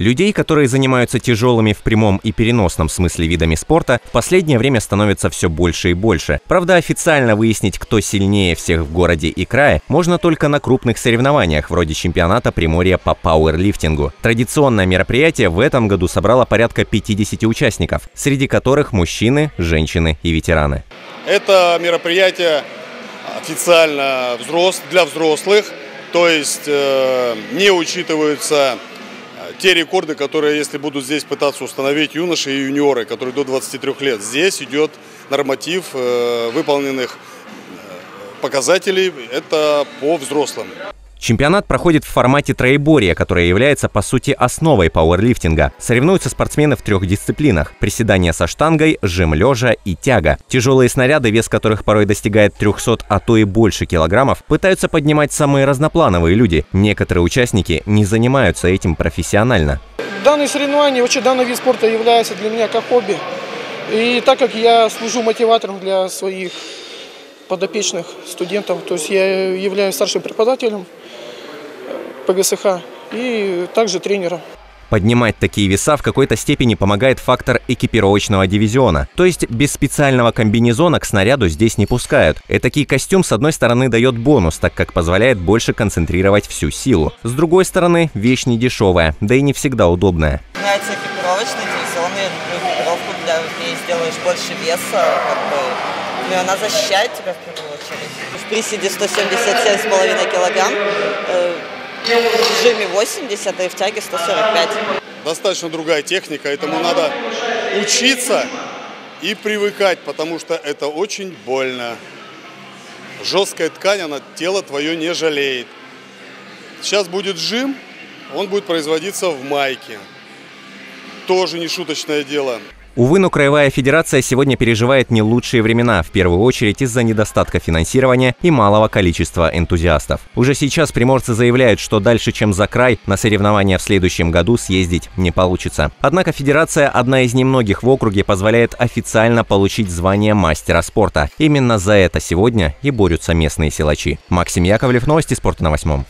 Людей, которые занимаются тяжелыми в прямом и переносном смысле видами спорта, в последнее время становится все больше и больше. Правда, официально выяснить, кто сильнее всех в городе и крае, можно только на крупных соревнованиях, вроде чемпионата Приморья по пауэрлифтингу. Традиционное мероприятие в этом году собрало порядка 50 участников, среди которых мужчины, женщины и ветераны. Это мероприятие официально взрос, для взрослых, то есть э, не учитываются те рекорды, которые, если будут здесь пытаться установить юноши и юниоры, которые до 23 лет, здесь идет норматив э, выполненных э, показателей, это по взрослым. Чемпионат проходит в формате троеборья, которое является, по сути, основой пауэрлифтинга. Соревнуются спортсмены в трех дисциплинах – приседания со штангой, жим лежа и тяга. Тяжелые снаряды, вес которых порой достигает 300, а то и больше килограммов, пытаются поднимать самые разноплановые люди. Некоторые участники не занимаются этим профессионально. Данные соревнования, вообще данный вид спорта является для меня как хобби. И так как я служу мотиватором для своих подопечных студентов, то есть я являюсь старшим преподавателем по ГСХ и также тренера. Поднимать такие веса в какой-то степени помогает фактор экипировочного дивизиона. То есть без специального комбинезона к снаряду здесь не пускают. Этакий костюм с одной стороны дает бонус, так как позволяет больше концентрировать всю силу. С другой стороны, вещь не дешевая, да и не всегда удобная. Нравится экипировочный дивизион, я люблю экипировку, для ты сделаешь больше веса, как бы, ну, и она защищает тебя в первую очередь. В приседе 177,5 килограмм, э, в жиме 80 и в тяге 145. Достаточно другая техника, этому надо учиться и привыкать, потому что это очень больно. Жесткая ткань, она тело твое не жалеет. Сейчас будет жим, он будет производиться в майке. Тоже не шуточное дело. Увы, но Краевая Федерация сегодня переживает не лучшие времена, в первую очередь из-за недостатка финансирования и малого количества энтузиастов. Уже сейчас приморцы заявляют, что дальше, чем за край, на соревнования в следующем году съездить не получится. Однако Федерация, одна из немногих в округе, позволяет официально получить звание мастера спорта. Именно за это сегодня и борются местные силачи. Максим Яковлев, новости спорта на восьмом.